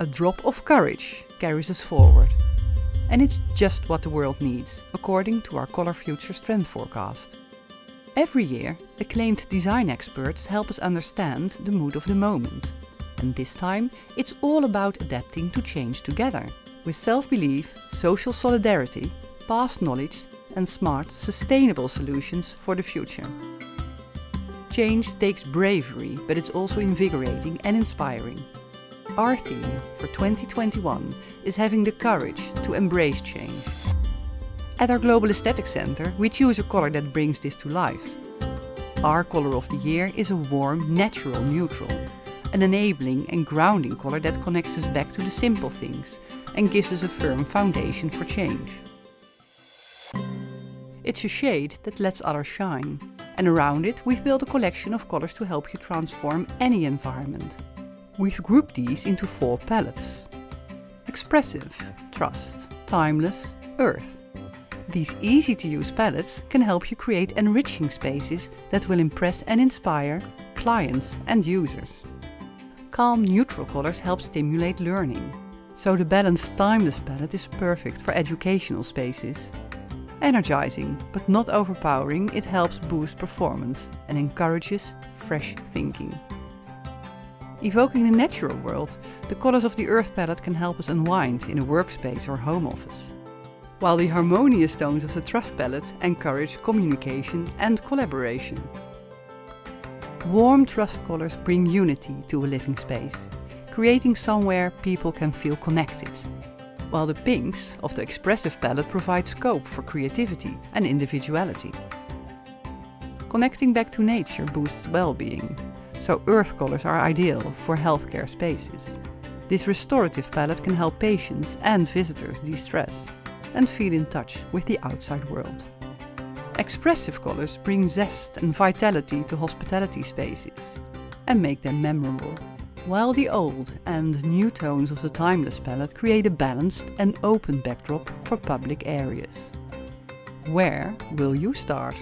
A drop of courage carries us forward. And it's just what the world needs, according to our Color Futures trend forecast. Every year, acclaimed design experts help us understand the mood of the moment. And this time, it's all about adapting to change together, with self-belief, social solidarity, past knowledge and smart, sustainable solutions for the future. Change takes bravery, but it's also invigorating and inspiring. Our theme for 2021 is having the courage to embrace change. At our Global Aesthetics Center, we choose a color that brings this to life. Our color of the year is a warm, natural neutral, an enabling and grounding color that connects us back to the simple things and gives us a firm foundation for change. It's a shade that lets others shine. And around it, we've built a collection of colors to help you transform any environment. We've grouped these into four palettes. Expressive, Trust, Timeless, Earth. These easy-to-use palettes can help you create enriching spaces that will impress and inspire clients and users. Calm neutral colors help stimulate learning, so the balanced Timeless palette is perfect for educational spaces. Energizing, but not overpowering, it helps boost performance and encourages fresh thinking. Evoking the natural world, the colors of the Earth palette can help us unwind in a workspace or home office. While the harmonious tones of the Trust palette encourage communication and collaboration. Warm Trust colors bring unity to a living space, creating somewhere people can feel connected. While the pinks of the Expressive palette provide scope for creativity and individuality. Connecting back to nature boosts well-being, so earth colors are ideal for healthcare spaces. This restorative palette can help patients and visitors de-stress and feel in touch with the outside world. Expressive colors bring zest and vitality to hospitality spaces and make them memorable. While the old and new tones of the Timeless palette create a balanced and open backdrop for public areas. Where will you start?